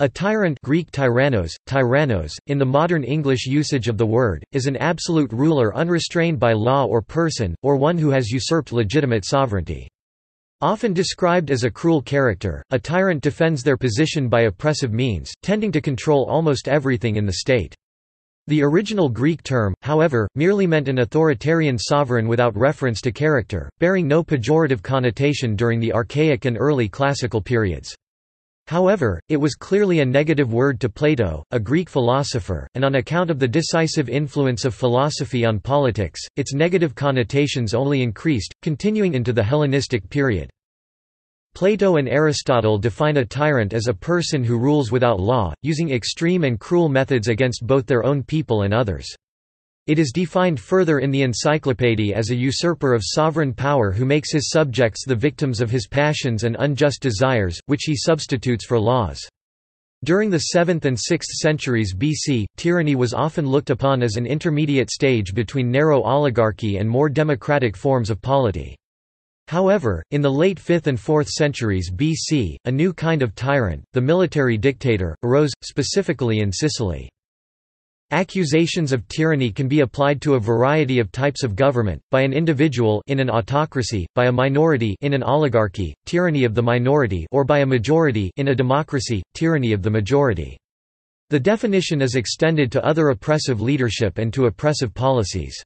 A tyrant Greek tyrannos, tyrannos, in the modern English usage of the word, is an absolute ruler unrestrained by law or person, or one who has usurped legitimate sovereignty. Often described as a cruel character, a tyrant defends their position by oppressive means, tending to control almost everything in the state. The original Greek term, however, merely meant an authoritarian sovereign without reference to character, bearing no pejorative connotation during the Archaic and early Classical periods. However, it was clearly a negative word to Plato, a Greek philosopher, and on account of the decisive influence of philosophy on politics, its negative connotations only increased, continuing into the Hellenistic period. Plato and Aristotle define a tyrant as a person who rules without law, using extreme and cruel methods against both their own people and others. It is defined further in the Encyclopaedia as a usurper of sovereign power who makes his subjects the victims of his passions and unjust desires, which he substitutes for laws. During the 7th and 6th centuries BC, tyranny was often looked upon as an intermediate stage between narrow oligarchy and more democratic forms of polity. However, in the late 5th and 4th centuries BC, a new kind of tyrant, the military dictator, arose, specifically in Sicily. Accusations of tyranny can be applied to a variety of types of government, by an individual in an autocracy, by a minority in an oligarchy, tyranny of the minority or by a majority in a democracy, tyranny of the majority. The definition is extended to other oppressive leadership and to oppressive policies.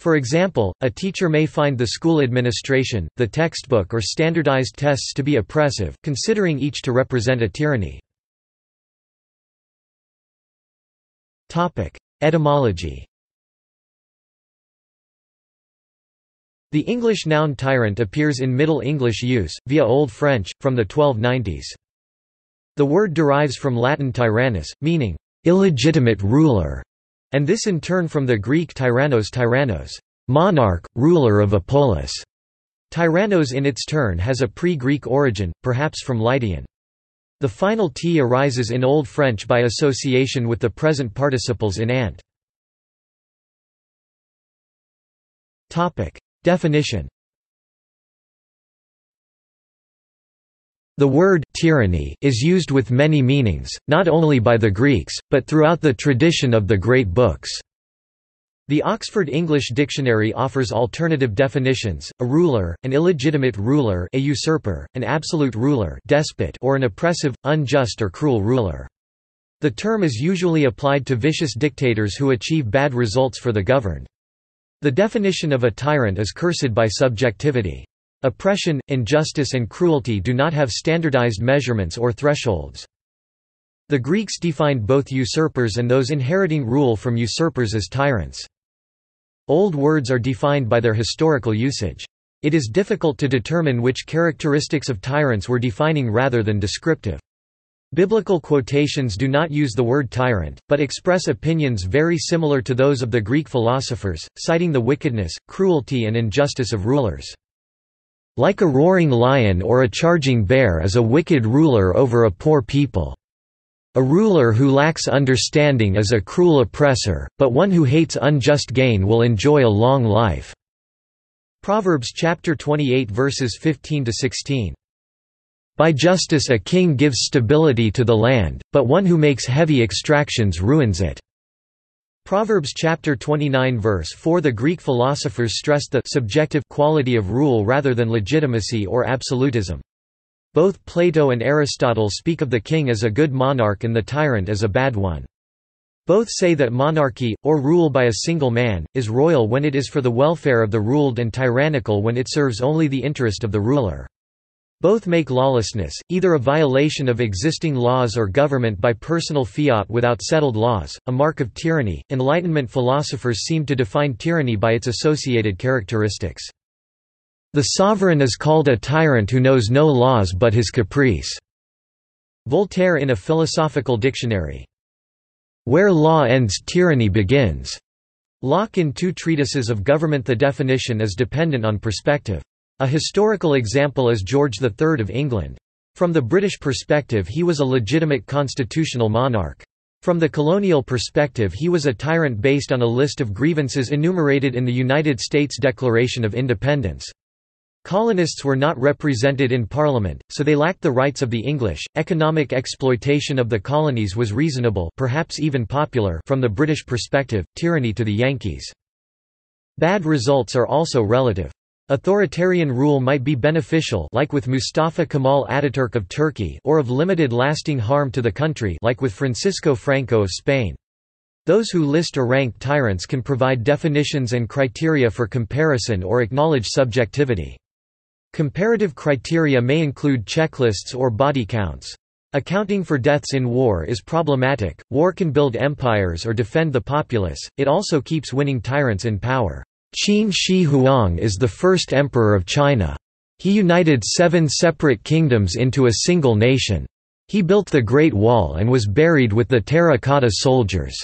For example, a teacher may find the school administration, the textbook or standardized tests to be oppressive, considering each to represent a tyranny. Etymology The English noun tyrant appears in Middle English use, via Old French, from the 1290s. The word derives from Latin tyrannus, meaning, illegitimate ruler, and this in turn from the Greek tyrannos tyrannos, monarch, ruler of a polis. Tyrannos in its turn has a pre-Greek origin, perhaps from Lydian. The final t arises in Old French by association with the present participles in ant. Definition The word tyranny is used with many meanings, not only by the Greeks, but throughout the tradition of the great books. The Oxford English Dictionary offers alternative definitions, a ruler, an illegitimate ruler a usurper, an absolute ruler despot or an oppressive, unjust or cruel ruler. The term is usually applied to vicious dictators who achieve bad results for the governed. The definition of a tyrant is cursed by subjectivity. Oppression, injustice and cruelty do not have standardized measurements or thresholds. The Greeks defined both usurpers and those inheriting rule from usurpers as tyrants. Old words are defined by their historical usage. It is difficult to determine which characteristics of tyrants were defining rather than descriptive. Biblical quotations do not use the word tyrant, but express opinions very similar to those of the Greek philosophers, citing the wickedness, cruelty and injustice of rulers. Like a roaring lion or a charging bear is a wicked ruler over a poor people. A ruler who lacks understanding is a cruel oppressor, but one who hates unjust gain will enjoy a long life." Proverbs chapter 28 verses 15 to 16. By justice a king gives stability to the land, but one who makes heavy extractions ruins it. Proverbs chapter 29 verse 4 The Greek philosophers stressed the subjective quality of rule rather than legitimacy or absolutism. Both Plato and Aristotle speak of the king as a good monarch and the tyrant as a bad one. Both say that monarchy, or rule by a single man, is royal when it is for the welfare of the ruled and tyrannical when it serves only the interest of the ruler. Both make lawlessness, either a violation of existing laws or government by personal fiat without settled laws, a mark of tyranny. Enlightenment philosophers seem to define tyranny by its associated characteristics. The sovereign is called a tyrant who knows no laws but his caprice." Voltaire in a philosophical dictionary. Where law ends tyranny begins. Locke in two treatises of government The definition is dependent on perspective. A historical example is George III of England. From the British perspective he was a legitimate constitutional monarch. From the colonial perspective he was a tyrant based on a list of grievances enumerated in the United States Declaration of Independence. Colonists were not represented in Parliament, so they lacked the rights of the English. Economic exploitation of the colonies was reasonable, perhaps even popular, from the British perspective, tyranny to the Yankees. Bad results are also relative. Authoritarian rule might be beneficial like with Mustafa Kemal Ataturk of Turkey or of limited lasting harm to the country like with Francisco Franco of Spain. Those who list or rank tyrants can provide definitions and criteria for comparison or acknowledge subjectivity. Comparative criteria may include checklists or body counts. Accounting for deaths in war is problematic, war can build empires or defend the populace, it also keeps winning tyrants in power. Qin Shi Huang is the first emperor of China. He united seven separate kingdoms into a single nation. He built the Great Wall and was buried with the terracotta soldiers.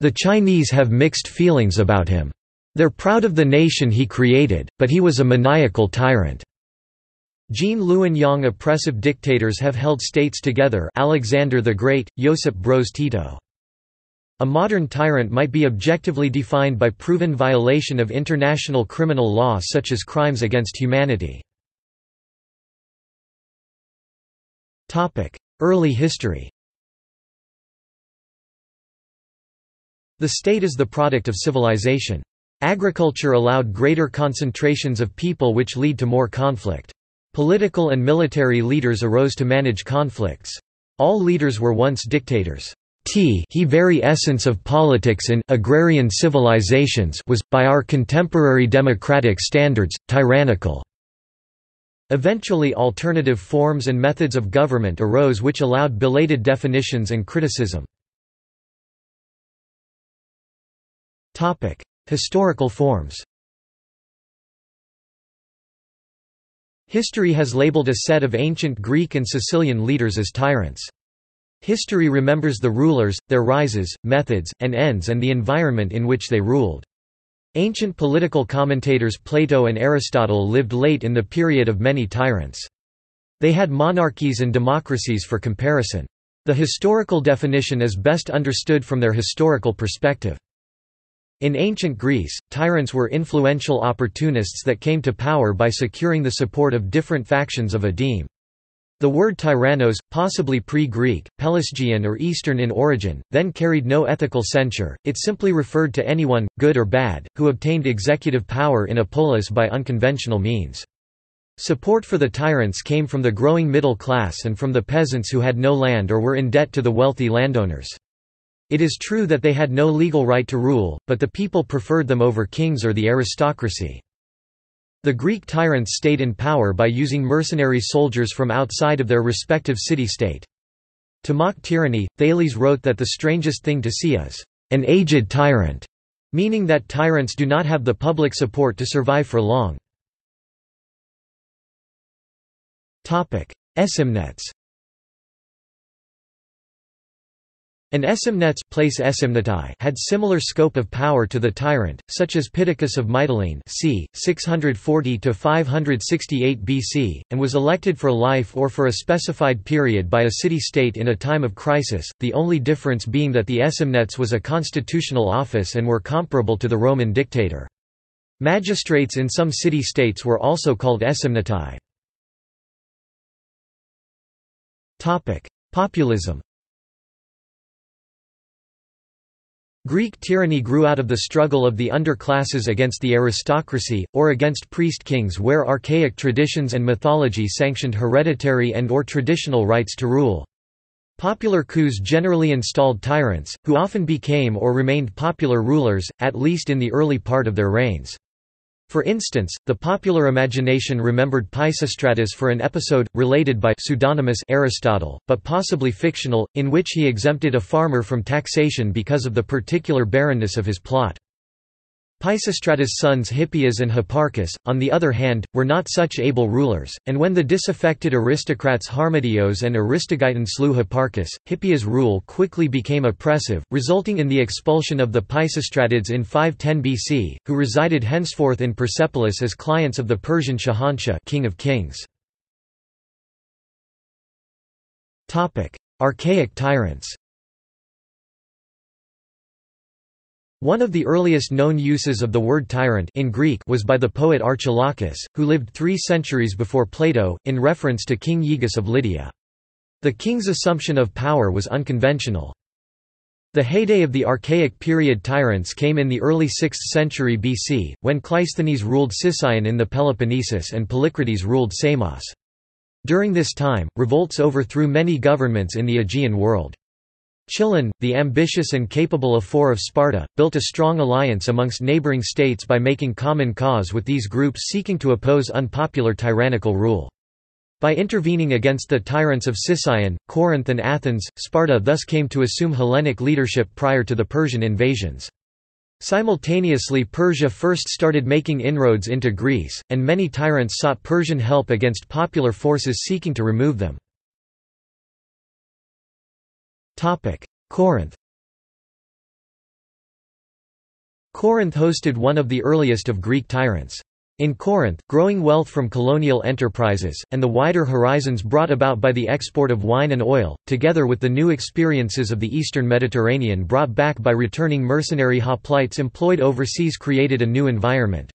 The Chinese have mixed feelings about him. They're proud of the nation he created, but he was a maniacal tyrant. Gene Luen oppressive dictators have held states together Alexander the Great, Josip Broz Tito. A modern tyrant might be objectively defined by proven violation of international criminal law such as crimes against humanity. Early history The state is the product of civilization. Agriculture allowed greater concentrations of people which lead to more conflict. Political and military leaders arose to manage conflicts. All leaders were once dictators. T he very essence of politics in agrarian civilizations was, by our contemporary democratic standards, tyrannical. Eventually alternative forms and methods of government arose which allowed belated definitions and criticism. Historical forms History has labeled a set of ancient Greek and Sicilian leaders as tyrants. History remembers the rulers, their rises, methods, and ends and the environment in which they ruled. Ancient political commentators Plato and Aristotle lived late in the period of many tyrants. They had monarchies and democracies for comparison. The historical definition is best understood from their historical perspective. In ancient Greece, tyrants were influential opportunists that came to power by securing the support of different factions of a deme. The word tyrannos, possibly pre-Greek, Pelasgian or Eastern in origin, then carried no ethical censure, it simply referred to anyone, good or bad, who obtained executive power in a polis by unconventional means. Support for the tyrants came from the growing middle class and from the peasants who had no land or were in debt to the wealthy landowners. It is true that they had no legal right to rule, but the people preferred them over kings or the aristocracy. The Greek tyrants stayed in power by using mercenary soldiers from outside of their respective city-state. To mock tyranny, Thales wrote that the strangest thing to see is, "...an aged tyrant", meaning that tyrants do not have the public support to survive for long. Aesymnetes An Aesymnetes place had similar scope of power to the tyrant, such as Pittacus of Mytilene c. 640–568 BC, and was elected for life or for a specified period by a city-state in a time of crisis, the only difference being that the Aesymnetes was a constitutional office and were comparable to the Roman dictator. Magistrates in some city-states were also called Aesymnetae. Populism Greek tyranny grew out of the struggle of the underclasses against the aristocracy, or against priest-kings where archaic traditions and mythology sanctioned hereditary and or traditional rights to rule. Popular coups generally installed tyrants, who often became or remained popular rulers, at least in the early part of their reigns. For instance, the popular imagination remembered Pisistratus for an episode, related by pseudonymous Aristotle, but possibly fictional, in which he exempted a farmer from taxation because of the particular barrenness of his plot. Pisistratus' sons Hippias and Hipparchus, on the other hand, were not such able rulers, and when the disaffected aristocrats Harmodios and Aristogeiton slew Hipparchus, Hippias' rule quickly became oppressive, resulting in the expulsion of the Pisistratids in 510 BC, who resided henceforth in Persepolis as clients of the Persian Shahanshah king of kings. Archaic tyrants One of the earliest known uses of the word tyrant in Greek was by the poet Archilochus, who lived three centuries before Plato, in reference to King Aegus of Lydia. The king's assumption of power was unconventional. The heyday of the Archaic period tyrants came in the early 6th century BC, when Cleisthenes ruled Sicyon in the Peloponnesus and Polycrates ruled Samos. During this time, revolts overthrew many governments in the Aegean world. Chilon, the ambitious and capable Ephor of Sparta, built a strong alliance amongst neighboring states by making common cause with these groups seeking to oppose unpopular tyrannical rule. By intervening against the tyrants of Sicyon, Corinth and Athens, Sparta thus came to assume Hellenic leadership prior to the Persian invasions. Simultaneously Persia first started making inroads into Greece, and many tyrants sought Persian help against popular forces seeking to remove them. Corinth Corinth hosted one of the earliest of Greek tyrants. In Corinth, growing wealth from colonial enterprises, and the wider horizons brought about by the export of wine and oil, together with the new experiences of the eastern Mediterranean brought back by returning mercenary hoplites employed overseas created a new environment.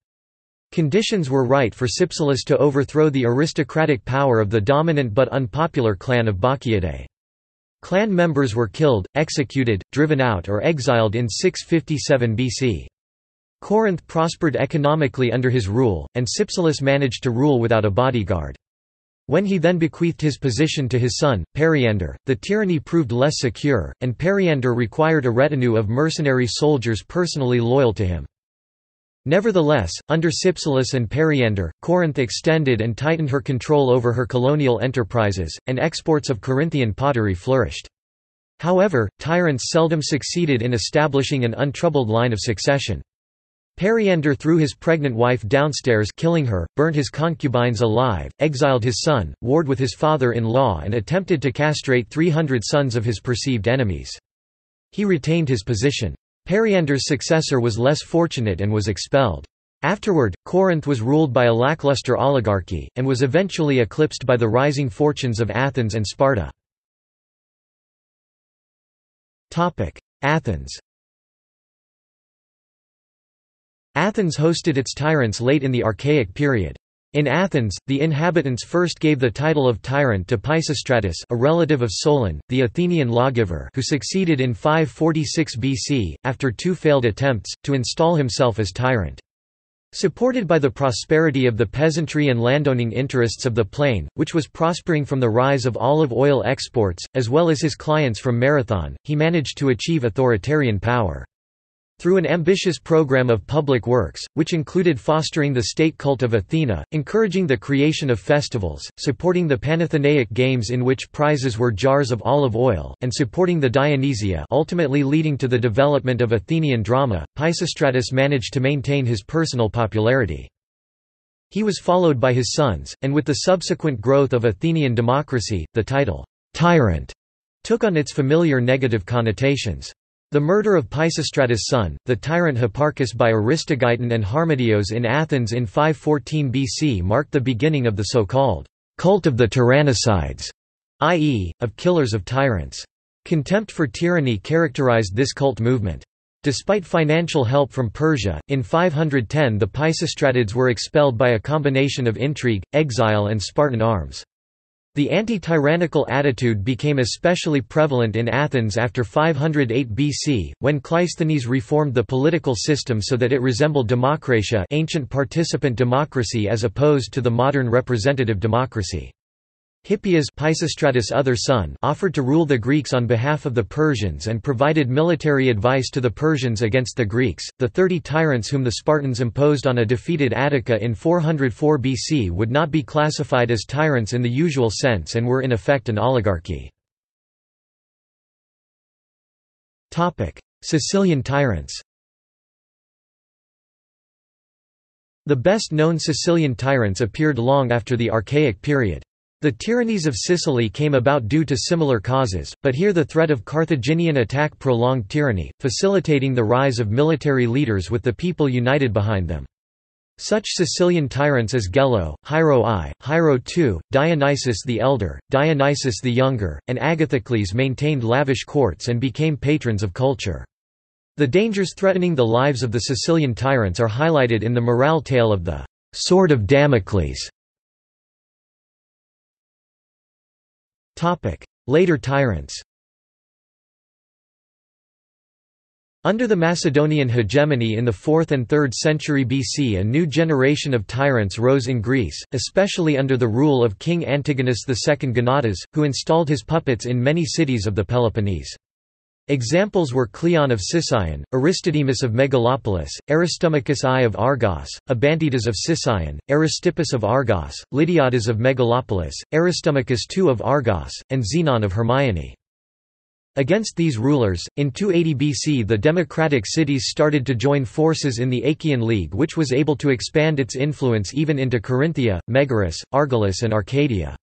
Conditions were right for Cypselus to overthrow the aristocratic power of the dominant but unpopular clan of Bacchiadae. Clan members were killed, executed, driven out or exiled in 657 BC. Corinth prospered economically under his rule, and Cypselus managed to rule without a bodyguard. When he then bequeathed his position to his son, Periander, the tyranny proved less secure, and Periander required a retinue of mercenary soldiers personally loyal to him. Nevertheless, under Cypselus and Periander, Corinth extended and tightened her control over her colonial enterprises, and exports of Corinthian pottery flourished. However, tyrants seldom succeeded in establishing an untroubled line of succession. Periander threw his pregnant wife downstairs killing her, burnt his concubines alive, exiled his son, warred with his father-in-law and attempted to castrate 300 sons of his perceived enemies. He retained his position. Periander's successor was less fortunate and was expelled. Afterward, Corinth was ruled by a lackluster oligarchy, and was eventually eclipsed by the rising fortunes of Athens and Sparta. Athens Athens hosted its tyrants late in the Archaic period. In Athens, the inhabitants first gave the title of tyrant to Pisistratus a relative of Solon, the Athenian lawgiver who succeeded in 546 BC, after two failed attempts, to install himself as tyrant. Supported by the prosperity of the peasantry and landowning interests of the plain, which was prospering from the rise of olive oil exports, as well as his clients from Marathon, he managed to achieve authoritarian power. Through an ambitious program of public works, which included fostering the state cult of Athena, encouraging the creation of festivals, supporting the Panathenaic Games in which prizes were jars of olive oil, and supporting the Dionysia ultimately leading to the development of Athenian drama, Pisistratus managed to maintain his personal popularity. He was followed by his sons, and with the subsequent growth of Athenian democracy, the title, tyrant, took on its familiar negative connotations. The murder of Pisistratus' son, the tyrant Hipparchus by Aristogeiton and Harmodios in Athens in 514 BC marked the beginning of the so-called cult of the tyrannicides, i.e., of killers of tyrants. Contempt for tyranny characterized this cult movement. Despite financial help from Persia, in 510 the Pisistratids were expelled by a combination of intrigue, exile and Spartan arms. The anti-tyrannical attitude became especially prevalent in Athens after 508 BC, when Cleisthenes reformed the political system so that it resembled democratia ancient participant democracy as opposed to the modern representative democracy. Hippias Pisistratus' other son offered to rule the Greeks on behalf of the Persians and provided military advice to the Persians against the Greeks. The thirty tyrants whom the Spartans imposed on a defeated Attica in 404 BC would not be classified as tyrants in the usual sense and were in effect an oligarchy. Sicilian tyrants The best known Sicilian tyrants appeared long after the Archaic period. The tyrannies of Sicily came about due to similar causes, but here the threat of Carthaginian attack prolonged tyranny, facilitating the rise of military leaders with the people united behind them. Such Sicilian tyrants as Gelo, Hiero I, Hiero II, Dionysius the Elder, Dionysius the Younger, and Agathocles maintained lavish courts and became patrons of culture. The dangers threatening the lives of the Sicilian tyrants are highlighted in the morale tale of the Sword of Damocles. Later tyrants Under the Macedonian hegemony in the 4th and 3rd century BC a new generation of tyrants rose in Greece, especially under the rule of King Antigonus II Gonatas, who installed his puppets in many cities of the Peloponnese. Examples were Cleon of Sicyon, Aristodemus of Megalopolis, Aristomachus I of Argos, Abantidas of Sicyon, Aristippus of Argos, Lydiadas of Megalopolis, Aristomachus II of Argos, and Xenon of Hermione. Against these rulers, in 280 BC the democratic cities started to join forces in the Achaean League which was able to expand its influence even into Corinthia, Megaris, Argolis and Arcadia.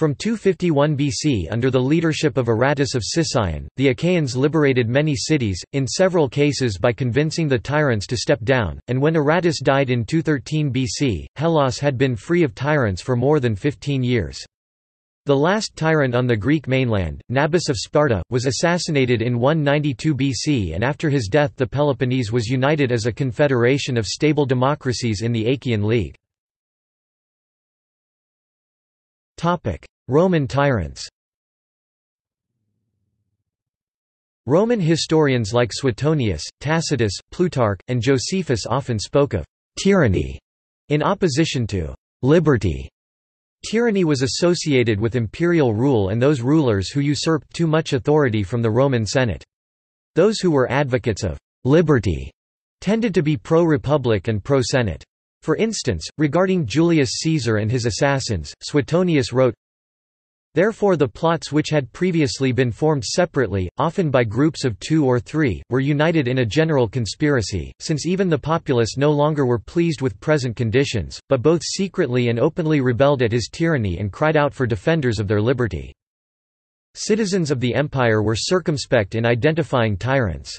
From 251 BC under the leadership of Aratus of Sicyon, the Achaeans liberated many cities, in several cases by convincing the tyrants to step down, and when Aratus died in 213 BC, Hellas had been free of tyrants for more than 15 years. The last tyrant on the Greek mainland, Nabis of Sparta, was assassinated in 192 BC and after his death the Peloponnese was united as a confederation of stable democracies in the Achaean League. Roman tyrants Roman historians like Suetonius, Tacitus, Plutarch, and Josephus often spoke of «tyranny» in opposition to «liberty». Tyranny was associated with imperial rule and those rulers who usurped too much authority from the Roman Senate. Those who were advocates of «liberty» tended to be pro-republic and pro-senate. For instance, regarding Julius Caesar and his assassins, Suetonius wrote, Therefore the plots which had previously been formed separately, often by groups of two or three, were united in a general conspiracy, since even the populace no longer were pleased with present conditions, but both secretly and openly rebelled at his tyranny and cried out for defenders of their liberty. Citizens of the empire were circumspect in identifying tyrants.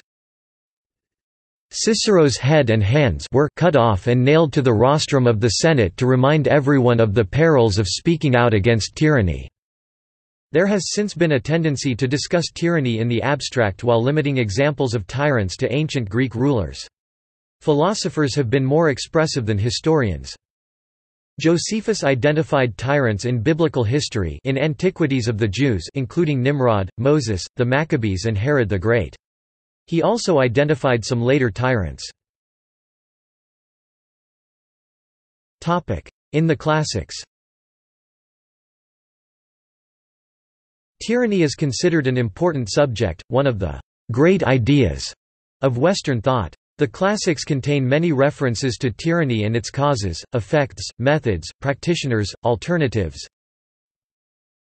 Cicero's head and hands were cut off and nailed to the rostrum of the Senate to remind everyone of the perils of speaking out against tyranny. There has since been a tendency to discuss tyranny in the abstract while limiting examples of tyrants to ancient Greek rulers. Philosophers have been more expressive than historians. Josephus identified tyrants in biblical history in Antiquities of the Jews including Nimrod, Moses, the Maccabees and Herod the Great. He also identified some later tyrants. In the classics Tyranny is considered an important subject, one of the great ideas of Western thought. The classics contain many references to tyranny and its causes, effects, methods, practitioners, alternatives,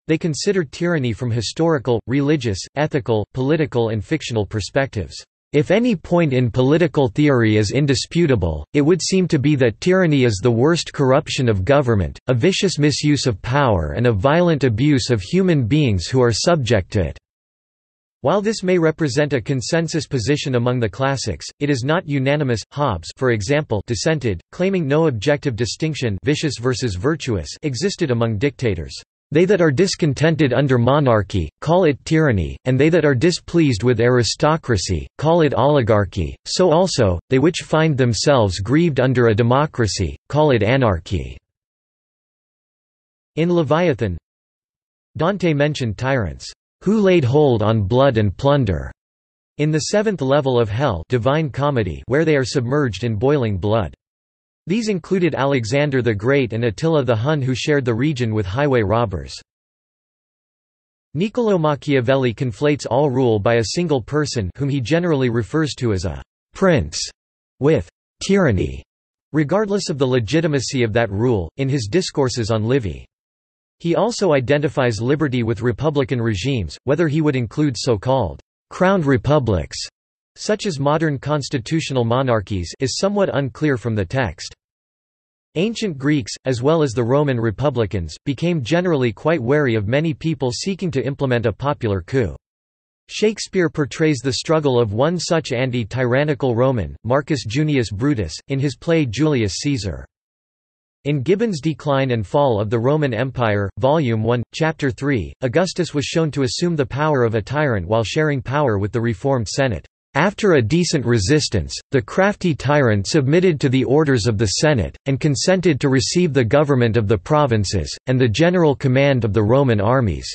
they consider tyranny from historical, religious, ethical, political and fictional perspectives. If any point in political theory is indisputable, it would seem to be that tyranny is the worst corruption of government, a vicious misuse of power and a violent abuse of human beings who are subject to it. While this may represent a consensus position among the classics, it is not unanimous. Hobbes, for example, dissented, claiming no objective distinction vicious versus virtuous existed among dictators. They that are discontented under monarchy, call it tyranny, and they that are displeased with aristocracy, call it oligarchy, so also, they which find themselves grieved under a democracy, call it anarchy." In Leviathan Dante mentioned tyrants, "...who laid hold on blood and plunder." In the seventh level of Hell Divine Comedy where they are submerged in boiling blood. These included Alexander the Great and Attila the Hun who shared the region with highway robbers. Niccolò Machiavelli conflates all rule by a single person whom he generally refers to as a «prince» with «tyranny», regardless of the legitimacy of that rule, in his discourses on Livy. He also identifies liberty with republican regimes, whether he would include so-called «crowned republics» such as modern constitutional monarchies is somewhat unclear from the text. Ancient Greeks, as well as the Roman republicans, became generally quite wary of many people seeking to implement a popular coup. Shakespeare portrays the struggle of one such anti-tyrannical Roman, Marcus Junius Brutus, in his play Julius Caesar. In Gibbon's Decline and Fall of the Roman Empire, Volume 1, Chapter 3, Augustus was shown to assume the power of a tyrant while sharing power with the reformed Senate. After a decent resistance, the crafty tyrant submitted to the orders of the Senate, and consented to receive the government of the provinces, and the general command of the Roman armies.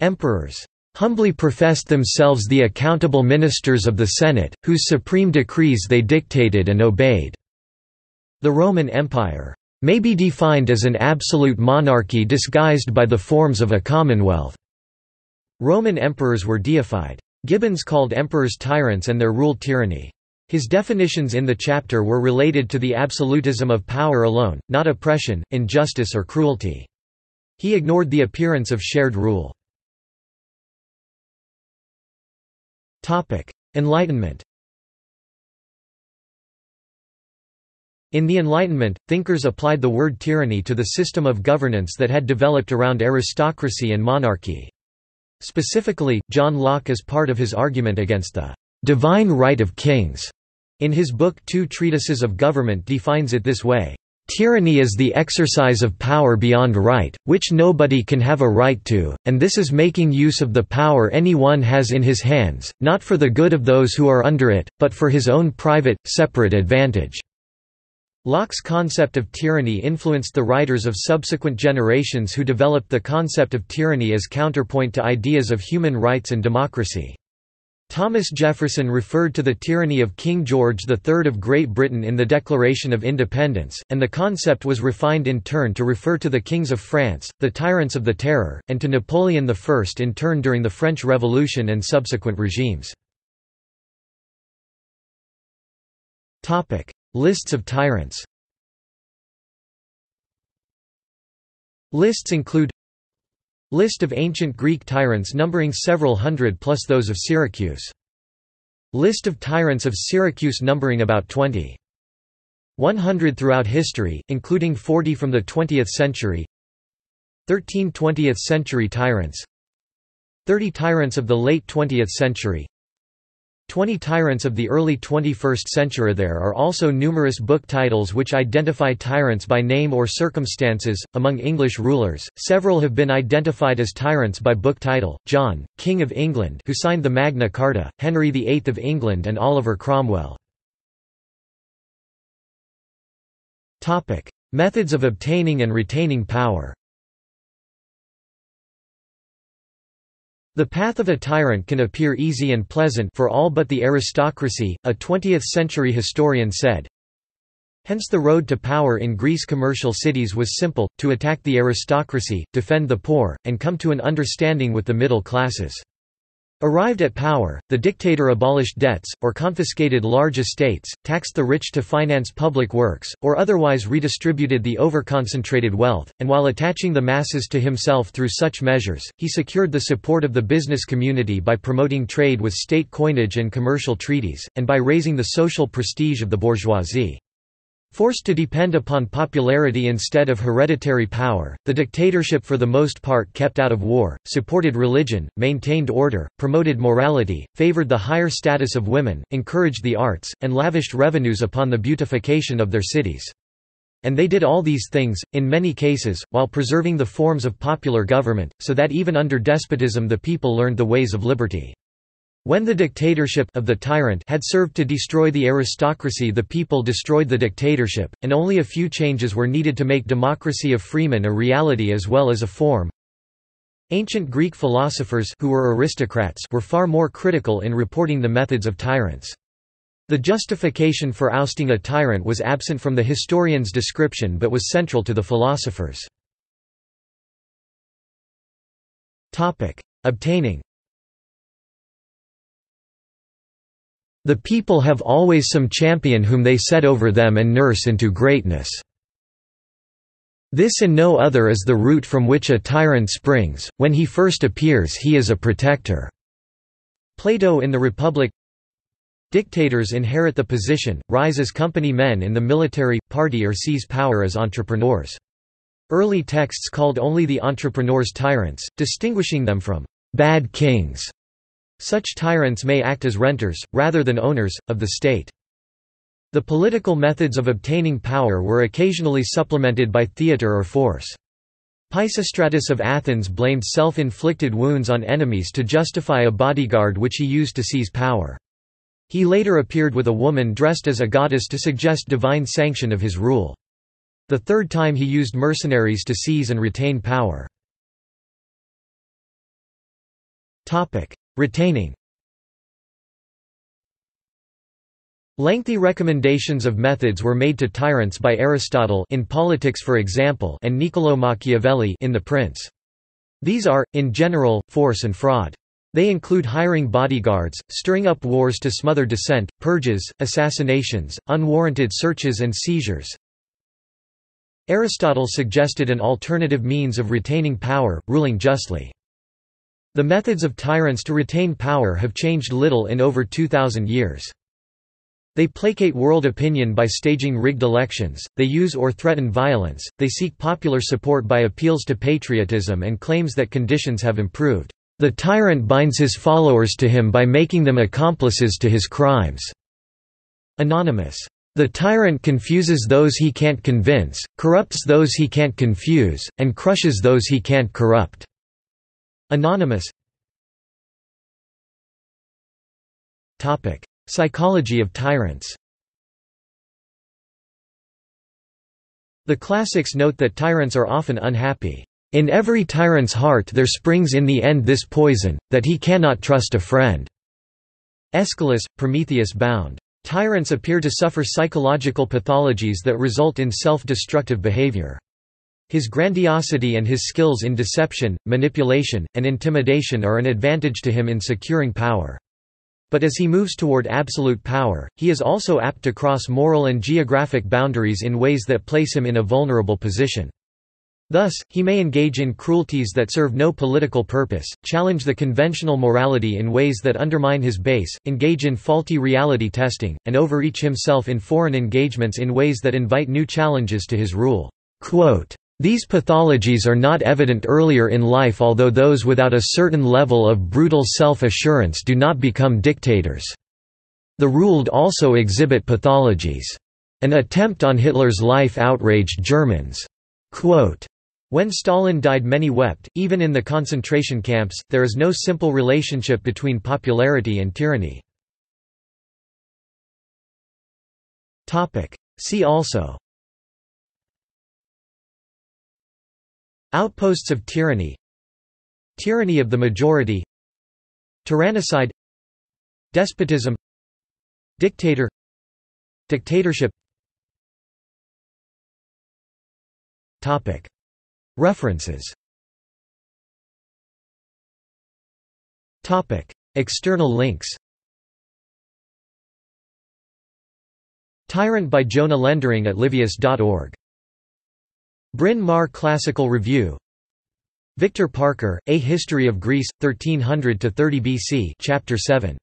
Emperors humbly professed themselves the accountable ministers of the Senate, whose supreme decrees they dictated and obeyed. The Roman Empire may be defined as an absolute monarchy disguised by the forms of a commonwealth. Roman emperors were deified. Gibbons called emperors tyrants and their rule tyranny. His definitions in the chapter were related to the absolutism of power alone, not oppression, injustice or cruelty. He ignored the appearance of shared rule. Enlightenment In the Enlightenment, thinkers applied the word tyranny to the system of governance that had developed around aristocracy and monarchy. Specifically, John Locke as part of his argument against the divine right of kings. In his book Two Treatises of Government defines it this way, Tyranny is the exercise of power beyond right, which nobody can have a right to, and this is making use of the power any one has in his hands, not for the good of those who are under it, but for his own private, separate advantage. Locke's concept of tyranny influenced the writers of subsequent generations who developed the concept of tyranny as counterpoint to ideas of human rights and democracy. Thomas Jefferson referred to the tyranny of King George III of Great Britain in the Declaration of Independence, and the concept was refined in turn to refer to the kings of France, the tyrants of the Terror, and to Napoleon I in turn during the French Revolution and subsequent regimes. Lists of tyrants Lists include List of ancient Greek tyrants numbering several hundred plus those of Syracuse. List of tyrants of Syracuse numbering about 20. 100 throughout history, including 40 from the 20th century 13 20th century tyrants 30 tyrants of the late 20th century 20 Tyrants of the early 21st century There are also numerous book titles which identify tyrants by name or circumstances. Among English rulers, several have been identified as tyrants by book title John, King of England, who signed the Magna Carta, Henry VIII of England, and Oliver Cromwell. Methods of obtaining and retaining power The path of a tyrant can appear easy and pleasant for all but the aristocracy, a 20th-century historian said. Hence the road to power in Greece commercial cities was simple, to attack the aristocracy, defend the poor, and come to an understanding with the middle classes. Arrived at power, the dictator abolished debts, or confiscated large estates, taxed the rich to finance public works, or otherwise redistributed the overconcentrated wealth, and while attaching the masses to himself through such measures, he secured the support of the business community by promoting trade with state coinage and commercial treaties, and by raising the social prestige of the bourgeoisie. Forced to depend upon popularity instead of hereditary power, the dictatorship for the most part kept out of war, supported religion, maintained order, promoted morality, favored the higher status of women, encouraged the arts, and lavished revenues upon the beautification of their cities. And they did all these things, in many cases, while preserving the forms of popular government, so that even under despotism the people learned the ways of liberty. When the dictatorship of the tyrant had served to destroy the aristocracy the people destroyed the dictatorship, and only a few changes were needed to make democracy of freemen a reality as well as a form. Ancient Greek philosophers who were aristocrats were far more critical in reporting the methods of tyrants. The justification for ousting a tyrant was absent from the historian's description but was central to the philosophers. Obtaining The people have always some champion whom they set over them and nurse into greatness. This and no other is the root from which a tyrant springs, when he first appears he is a protector." Plato in the Republic Dictators inherit the position, rise as company men in the military, party or seize power as entrepreneurs. Early texts called only the entrepreneurs tyrants, distinguishing them from «bad kings» Such tyrants may act as renters, rather than owners, of the state. The political methods of obtaining power were occasionally supplemented by theatre or force. Pisistratus of Athens blamed self-inflicted wounds on enemies to justify a bodyguard which he used to seize power. He later appeared with a woman dressed as a goddess to suggest divine sanction of his rule. The third time he used mercenaries to seize and retain power. Retaining Lengthy recommendations of methods were made to tyrants by Aristotle in Politics for example and Niccolò Machiavelli in The Prince. These are, in general, force and fraud. They include hiring bodyguards, stirring up wars to smother dissent, purges, assassinations, unwarranted searches and seizures. Aristotle suggested an alternative means of retaining power, ruling justly. The methods of tyrants to retain power have changed little in over 2,000 years. They placate world opinion by staging rigged elections, they use or threaten violence, they seek popular support by appeals to patriotism and claims that conditions have improved. The tyrant binds his followers to him by making them accomplices to his crimes." Anonymous. The tyrant confuses those he can't convince, corrupts those he can't confuse, and crushes those he can't corrupt." Anonymous Psychology of tyrants The classics note that tyrants are often unhappy. In every tyrant's heart there springs in the end this poison, that he cannot trust a friend. Aeschylus, Prometheus Bound. Tyrants appear to suffer psychological pathologies that result in self-destructive behavior. His grandiosity and his skills in deception, manipulation, and intimidation are an advantage to him in securing power. But as he moves toward absolute power, he is also apt to cross moral and geographic boundaries in ways that place him in a vulnerable position. Thus, he may engage in cruelties that serve no political purpose, challenge the conventional morality in ways that undermine his base, engage in faulty reality testing, and overreach himself in foreign engagements in ways that invite new challenges to his rule. Quote, these pathologies are not evident earlier in life although those without a certain level of brutal self-assurance do not become dictators. The ruled also exhibit pathologies. An attempt on Hitler's life outraged Germans. Quote, when Stalin died many wept, even in the concentration camps, there is no simple relationship between popularity and tyranny. See also Outposts of tyranny. Tyranny of the majority. Tyrannicide. Despotism. Dictator. Dictatorship. References. External links. Tyrant by Jona Lendering at livius.org Bryn Mawr Classical Review. Victor Parker, A History of Greece, 1300–30 BC Chapter 7